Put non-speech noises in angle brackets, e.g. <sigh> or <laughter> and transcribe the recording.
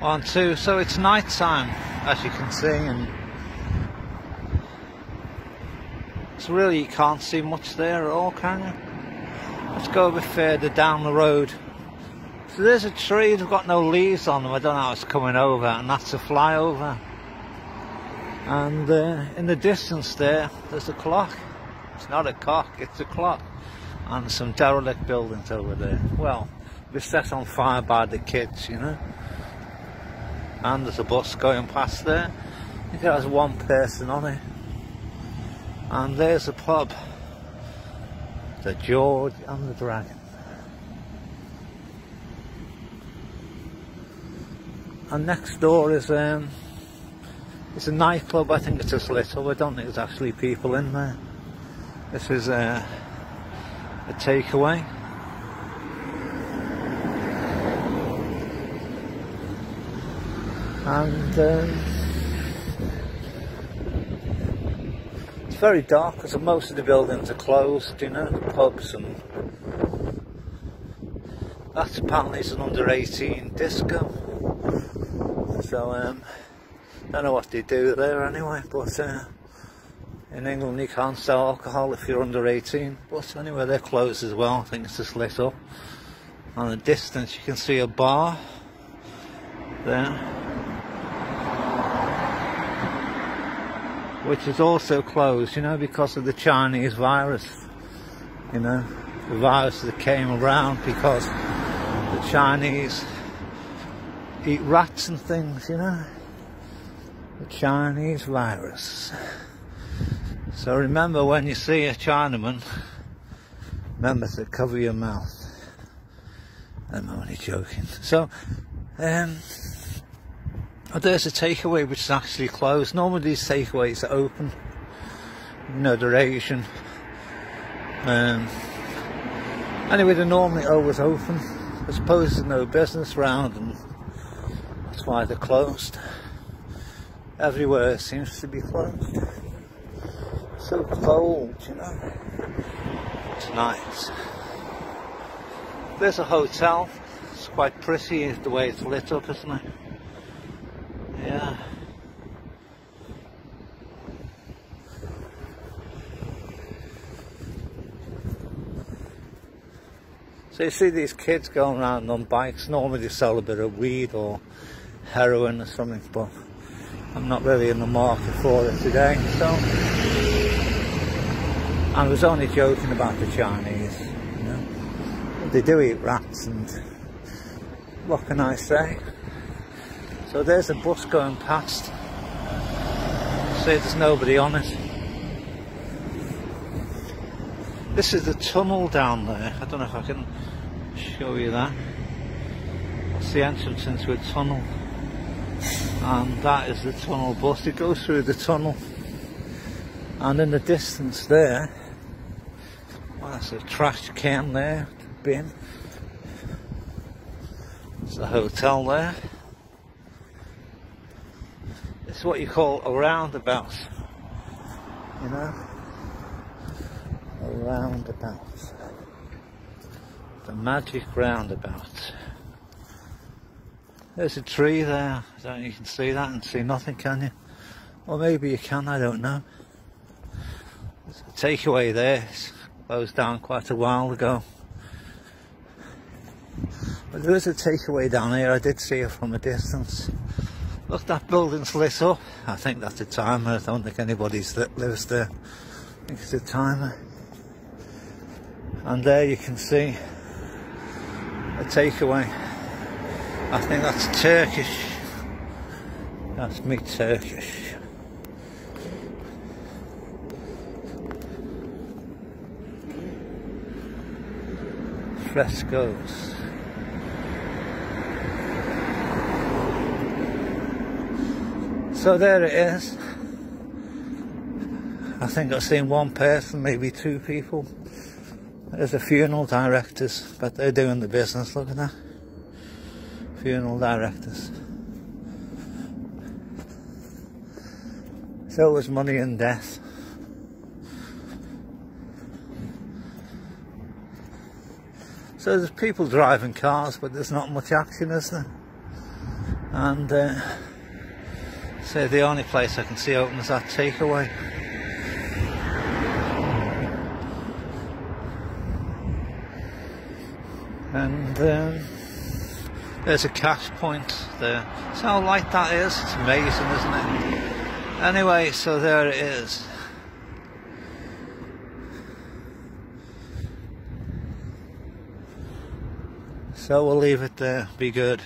One, two. So it's night time, as you can see, and so really you can't see much there at all, can you? Let's go a bit further down the road. So there's a tree, they've got no leaves on them, I don't know how it's coming over, and that's a flyover. And uh, in the distance there, there's a clock. It's not a cock, <laughs> it's a clock. And some derelict buildings over there. Well, they're set on fire by the kids, you know and there's a bus going past there. I think it has one person on it. And there's a pub, the George and the Dragon. And next door is um, it's a nightclub. I think it's just lit up. I don't think there's actually people in there. This is a, a takeaway. And um, it's very dark because most of the buildings are closed, you know, the pubs and that apparently is an under 18 disco. So um, don't know what they do there anyway, but uh, in England you can't sell alcohol if you're under 18. But anyway, they're closed as well. I think it's just lit up. On the distance, you can see a bar there. Which is also closed, you know, because of the Chinese virus. You know, the virus that came around because the Chinese eat rats and things, you know. The Chinese virus. So remember when you see a Chinaman, remember to cover your mouth. I'm only joking. So, um, Oh, there's a takeaway which is actually closed. Normally these takeaways are open. You know, they're Asian. Um, anyway, they're normally always open. I suppose there's no business around and that's why they're closed. Everywhere seems to be closed. So cold, you know. Tonight. There's a hotel. It's quite pretty the way it's lit up, isn't it? So you see these kids going around on bikes. Normally they sell a bit of weed or heroin or something, but I'm not really in the market for it today. So I was only joking about the Chinese. You know, they do eat rats, and what can I say? So there's a bus going past. See, there's nobody on it. This is the tunnel down there. I don't know if I can show you that. That's the entrance into a tunnel. And that is the tunnel bus. It goes through the tunnel. And in the distance there, well, that's a trash can there, bin. There's a hotel there. It's what you call a roundabout. You know? Roundabout. The magic roundabout. There's a tree there. I don't you can see that and see nothing, can you? Or maybe you can, I don't know. There's a takeaway there. It's closed down quite a while ago. But there is a takeaway down here. I did see it from a distance. Look, that building's lit up. I think that's a timer. I don't think anybody's that lives there. I think it's a timer. And there you can see a takeaway. I think that's Turkish. That's me Turkish. Frescoes. So there it is. I think I've seen one person, maybe two people. There's the funeral directors, but they're doing the business, look at that. Funeral directors. So it was money and death. So there's people driving cars, but there's not much action, is there? And uh, say the only place I can see open is that takeaway. And um, there's a cash point there. See how light that is? It's amazing, isn't it? Anyway, so there it is. So we'll leave it there. Be good.